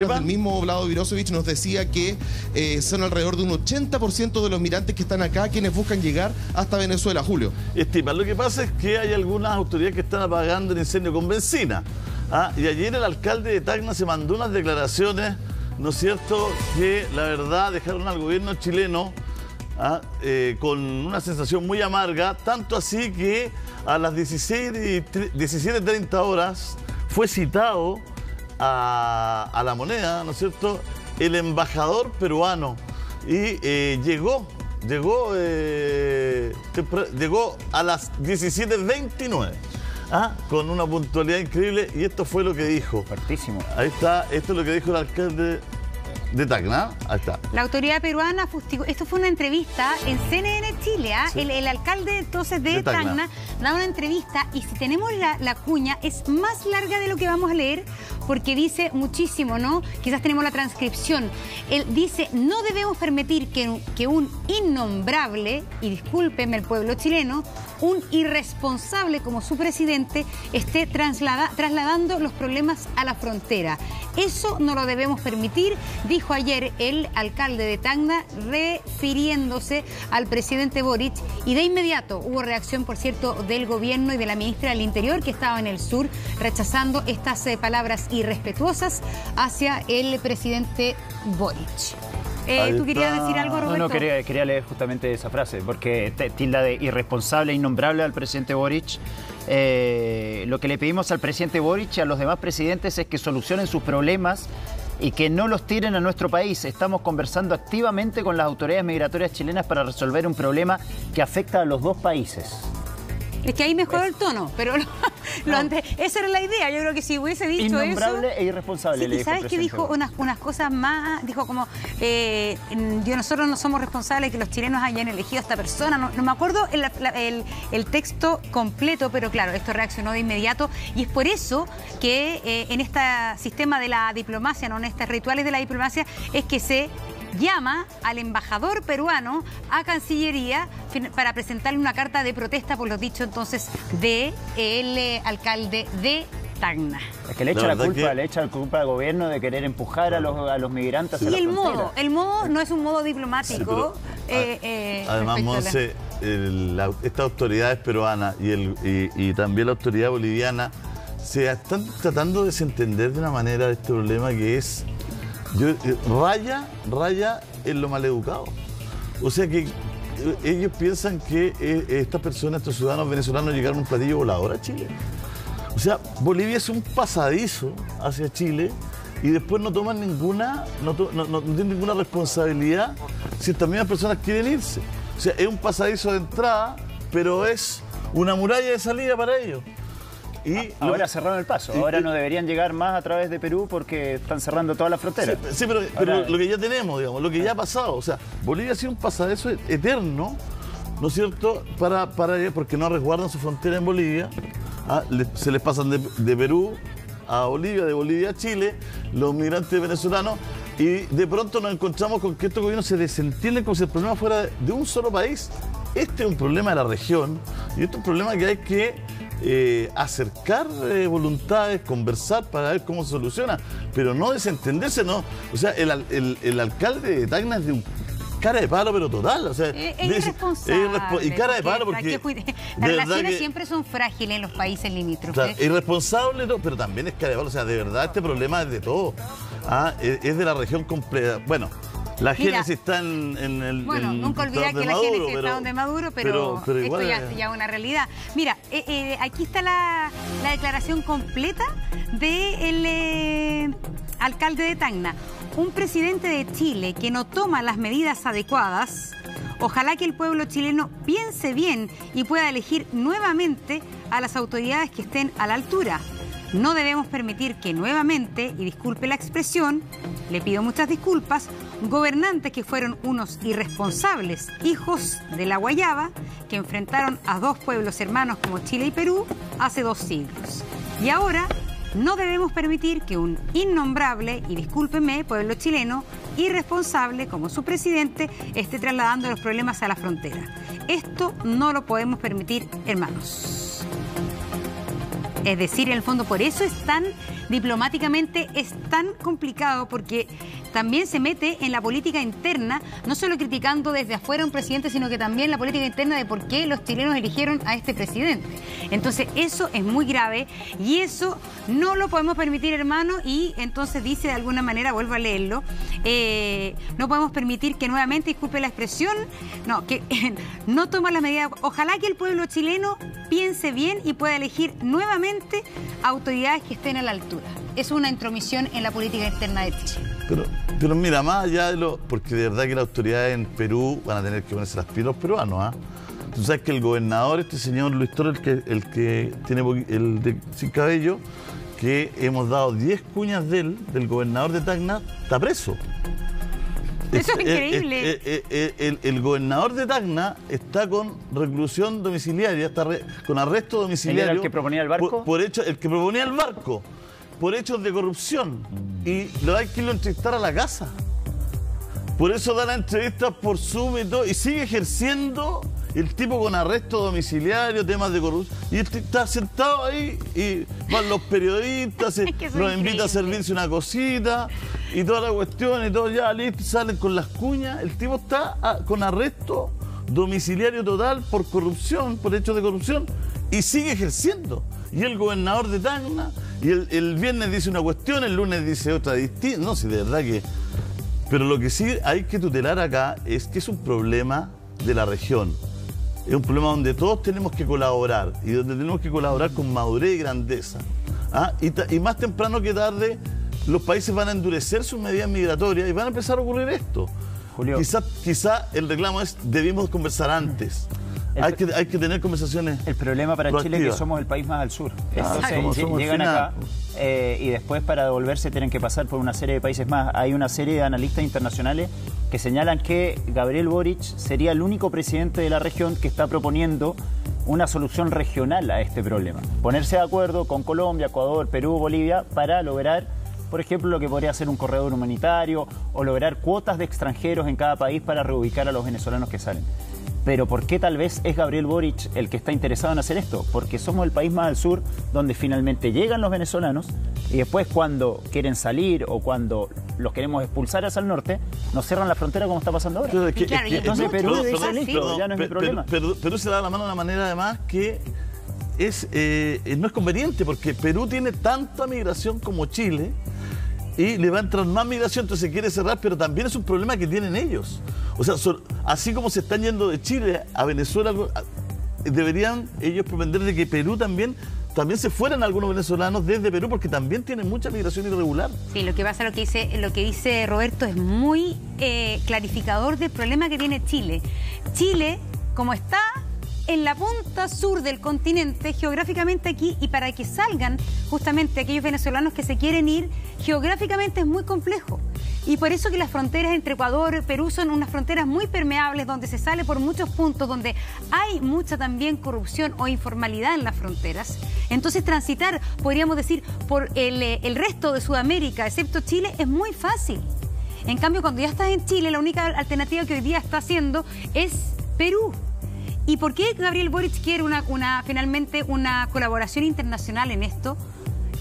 El mismo Vlado Virosovich nos decía que eh, son alrededor de un 80% de los migrantes que están acá quienes buscan llegar hasta Venezuela, Julio. Estima, lo que pasa es que hay algunas autoridades que están apagando el incendio con benzina. ¿ah? Y ayer el alcalde de Tacna se mandó unas declaraciones, ¿no es cierto?, que la verdad dejaron al gobierno chileno ¿ah? eh, con una sensación muy amarga, tanto así que a las 17.30 horas fue citado a, la moneda, ¿no es cierto?, el embajador peruano. Y eh, llegó, llegó, eh, llegó a las 17.29. ¿ah? con una puntualidad increíble y esto fue lo que dijo. Fuertísimo. Ahí está, esto es lo que dijo el alcalde de Tacna, ahí está. La autoridad peruana fustigó, esto fue una entrevista en CNN Chile, ¿ah? el, alcalde entonces de, Tacna. da una entrevista y si tenemos la, la, cuña es más larga de lo que vamos a leer porque dice muchísimo, ¿no? Quizás tenemos la transcripción. Él dice, no debemos permitir que, un innombrable, y discúlpeme el pueblo chileno, un irresponsable como su presidente esté trasladando los problemas a la frontera. Eso no lo debemos permitir, dijo ayer el alcalde de Tacna, refiriéndose al presidente Boric. Y de inmediato hubo reacción, por cierto, del gobierno y de la ministra del Interior, que estaba en el sur, rechazando estas eh, palabras irrespetuosas hacia el presidente Boric. Eh, ¿Tú querías decir algo, Roberto? No, no, quería, leer justamente esa frase, porque tilda de irresponsable e innombrable al presidente Boric. Eh, lo que le pedimos al presidente Boric y a los demás presidentes es que solucionen sus problemas y que no los tiren a nuestro país. Estamos conversando activamente con las autoridades migratorias chilenas para resolver un problema que afecta a los dos países. Es que ahí mejoró el tono, pero esa era la idea. Yo creo que si hubiese dicho Innombrable e irresponsable. Sí, y sabes que dijo unas, unas cosas más, dijo como, eh, nosotros no somos responsables de que los chilenos hayan elegido a esta persona. No, me acuerdo el, texto completo, pero claro, esto reaccionó de inmediato y es por eso que eh, en este sistema de la diplomacia, ¿no? en estos rituales de la diplomacia, es que se llama al embajador peruano a Cancillería para presentarle una carta de protesta por los dichos entonces del eh, alcalde de Tacna. Es que le echa la, culpa, le echa la culpa al gobierno de querer empujar a los, a los migrantes. Y el modo, el modo no es un modo diplomático. Eh, eh, además, Monse, estas autoridades peruanas y, el, y, también la autoridad boliviana se están tratando de desentender de una manera de este problema que es eh, raya, raya en lo maleducado. O sea que eh, ellos piensan que eh, estas personas, estos ciudadanos venezolanos, llegaron un platillo volador a Chile. O sea, Bolivia es un pasadizo hacia Chile y después no toman ninguna, no, no tienen ninguna responsabilidad si estas mismas personas quieren irse. O sea, es un pasadizo de entrada, pero es una muralla de salida para ellos. Y ahora cerraron el paso. Ahora no deberían llegar más a través de Perú porque están cerrando toda la frontera. Sí, pero, lo que ya tenemos, digamos, lo que ya ha pasado. O sea, Bolivia ha sido un pasadazo eterno, ¿no es cierto? Para, para porque no resguardan su frontera en Bolivia. Ah, se les pasan de, Perú a Bolivia, de Bolivia a Chile, los migrantes venezolanos. Y de pronto nos encontramos con que estos gobiernos se desentienden como si el problema fuera de un solo país. Este es un problema de la región y este es un problema que hay que eh, acercar eh, voluntades, conversar para ver cómo se soluciona, pero no desentenderse, ¿no? O sea, el, alcalde de Tacna es de un cara de palo, pero total. O sea, es, irresponsable. y cara de palo porque... las relaciones siempre son frágiles en los países limítrofes. irresponsable, pero también es cara de palo. O sea, de verdad este problema es de todo. Ah, es de la región completa. Bueno, la génesis está en, el. Bueno, nunca olvidar que la génesis está donde Maduro, pero, esto ya, es una realidad. Mira, eh, eh, aquí está la, declaración completa del eh, alcalde de Tacna. Un presidente de Chile que no toma las medidas adecuadas. Ojalá que el pueblo chileno piense bien y pueda elegir nuevamente a las autoridades que estén a la altura. No debemos permitir que nuevamente, y disculpe la expresión, le pido muchas disculpas, gobernantes que fueron unos irresponsables hijos de la Guayaba que enfrentaron a dos pueblos hermanos como Chile y Perú hace dos siglos. Y ahora no debemos permitir que un innombrable, y discúlpeme, pueblo chileno, irresponsable como su presidente, esté trasladando los problemas a la frontera. Esto no lo podemos permitir, hermanos. Es decir, en el fondo, por eso es tan diplomáticamente es tan complicado porque también se mete en la política interna, no solo criticando desde afuera a un presidente, sino que también la política interna de por qué los chilenos eligieron a este presidente. Entonces, eso es muy grave y eso no lo podemos permitir, hermano, y entonces dice de alguna manera, vuelvo a leerlo, eh, no podemos permitir que nuevamente, disculpe la expresión, no, que no toma las medidas. Ojalá que el pueblo chileno piense bien y pueda elegir nuevamente autoridades que estén a la altura. Es una intromisión en la política externa de Chile. Pero, pero mira, más allá de lo. Porque de verdad que las autoridades en Perú van a tener que ponerse las pilas peruanos, ¿ah? Tú sabes que el gobernador, este señor Luis Torres, el que, el que tiene el de, sin cabello, que hemos dado 10 cuñas de él, del gobernador de Tacna, está preso. Eso es, increíble. el, gobernador de Tacna está con reclusión domiciliaria, está con arresto domiciliario. ¿Era el que proponía el barco? Por, hecho, el que proponía el barco, por hechos de corrupción. Y lo hay que a entrevistar a la casa. Por eso da la entrevista por Zoom y todo, y sigue ejerciendo el tipo con arresto domiciliario, temas de corrupción. Y él está sentado ahí y van los periodistas, nos invita a servirse una cosita y toda la cuestión y todo ya listo, salen con las cuñas. El tipo está ah, con arresto domiciliario total por corrupción, por hechos de corrupción, y sigue ejerciendo. Y el gobernador de Tacna, y el, viernes dice una cuestión, el lunes dice otra distinta. No, si de verdad que. Pero lo que sí hay que tutelar acá es que es un problema de la región. Es un problema donde todos tenemos que colaborar y donde tenemos que colaborar con madurez y grandeza. ¿ah? Y, más temprano que tarde, los países van a endurecer sus medidas migratorias y van a empezar a ocurrir esto. Julio. Quizá, quizá el reclamo es debimos conversar antes. Hay que, hay que, tener conversaciones. El problema para Chile es que somos el país más al sur. llegan acá eh, y después para devolverse tienen que pasar por una serie de países más. Hay una serie de analistas internacionales que señalan que Gabriel Boric sería el único presidente de la región que está proponiendo una solución regional a este problema. Ponerse de acuerdo con Colombia, Ecuador, Perú, Bolivia para lograr, por ejemplo, lo que podría ser un corredor humanitario o lograr cuotas de extranjeros en cada país para reubicar a los venezolanos que salen. Pero ¿por qué tal vez es Gabriel Boric el que está interesado en hacer esto? Porque somos el país más al sur donde finalmente llegan los venezolanos y después cuando quieren salir o cuando los queremos expulsar hacia el norte, nos cierran la frontera como está pasando ahora. Entonces Perú dice listo, ya no es mi problema. Perú, se da la mano de una manera además que es, eh, no es conveniente porque Perú tiene tanta migración como Chile y le va a entrar más migración, entonces se quiere cerrar, pero también es un problema que tienen ellos. O sea, así como se están yendo de Chile a Venezuela, deberían ellos propender de que Perú también también se fueran algunos venezolanos desde Perú porque también tienen mucha migración irregular. Sí, lo que pasa, lo que dice, lo que dice Roberto es muy eh, clarificador del problema que tiene Chile. Chile, como está en la punta sur del continente, geográficamente aquí, y para que salgan justamente aquellos venezolanos que se quieren ir, geográficamente es muy complejo. Y por eso que las fronteras entre Ecuador y Perú son unas fronteras muy permeables, donde se sale por muchos puntos, donde hay mucha también corrupción o informalidad en las fronteras. Entonces transitar, podríamos decir, por el, eh, el resto de Sudamérica, excepto Chile, es muy fácil. En cambio, cuando ya estás en Chile, la única alternativa que hoy día está haciendo es Perú. ¿Y por qué Gabriel Boric quiere una, finalmente una colaboración internacional en esto?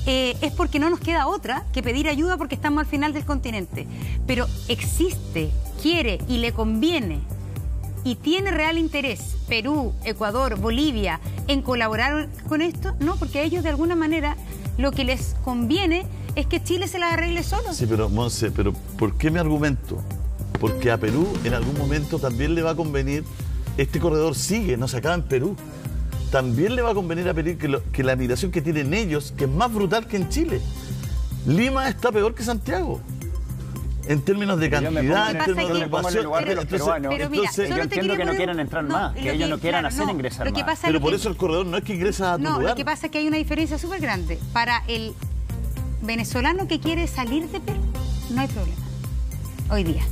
Eh, es porque no nos queda otra que pedir ayuda porque estamos al final del continente. Pero existe, quiere y le conviene y tiene real interés Perú, Ecuador, Bolivia en colaborar con esto, no, porque a ellos de alguna manera lo que les conviene es que Chile se la arregle solo. Sí, pero Monse, pero ¿por qué me argumento? Porque a Perú en algún momento también le va a convenir este corredor sigue, no se acaba en Perú. También le va a convenir a Perú que, la migración que tienen ellos, que es más brutal que en Chile. Lima está peor que Santiago en términos de cantidad, en términos de ocupación. Pero, mira, yo entiendo que no quieran entrar más, que ellos no quieran hacer ingresar más. Pero por eso el corredor no es que ingresa a tu no, lo que pasa es que hay una diferencia súper grande. Para el venezolano que quiere salir de Perú, no hay problema. Hoy día.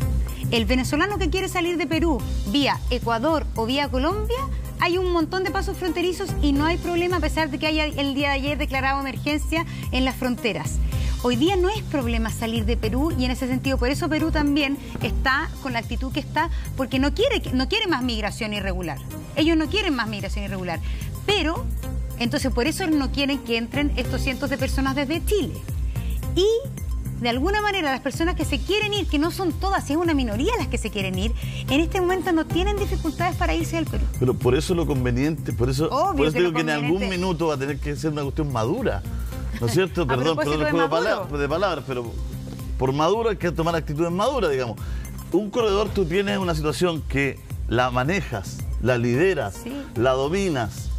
El venezolano que quiere salir de Perú vía Ecuador o vía Colombia, hay un montón de pasos fronterizos y no hay problema a pesar de que haya el día de ayer declarado emergencia en las fronteras. Hoy día no es problema salir de Perú y en ese sentido, por eso Perú también está con la actitud que está, porque no quiere, no quiere más migración irregular. Ellos no quieren más migración irregular. Pero, entonces por eso no quieren que entren estos cientos de personas desde Chile. Y de alguna manera las personas que se quieren ir, que no son todas, es una minoría las que se quieren ir, en este momento no tienen dificultades para irse del Perú. Pero por eso lo conveniente, por eso, por eso digo que en algún minuto va a tener que ser una cuestión madura. ¿No es cierto? Perdón, perdón el juego de, palabras, pero por maduro hay que tomar actitudes maduras, digamos. Un corredor tú tienes una situación que la manejas, la lideras, la dominas,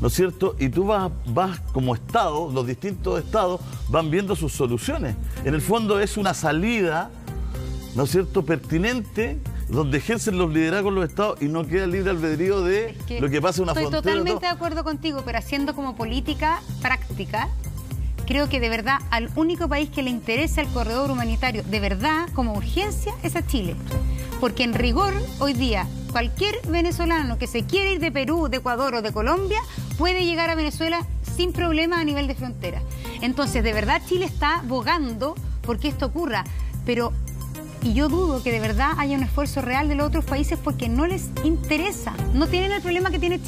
¿no es cierto? Y tú vas, vas como Estado, los distintos estados van viendo sus soluciones. En el fondo es una salida, ¿no es cierto?, pertinente donde ejercen los liderazgos los estados y no queda libre albedrío de lo que pasa en una frontera. Estoy totalmente de acuerdo contigo, pero haciendo como política práctica, creo que de verdad al único país que le interesa el corredor humanitario de verdad como urgencia es a Chile. Porque en rigor, hoy día, cualquier venezolano que se quiere ir de Perú, de Ecuador o de Colombia puede llegar a Venezuela sin problema a nivel de frontera. Entonces, de verdad Chile está bogando porque esto ocurra, pero y yo dudo que de verdad haya un esfuerzo real de los otros países porque no les interesa, no tienen el problema que tiene Chile.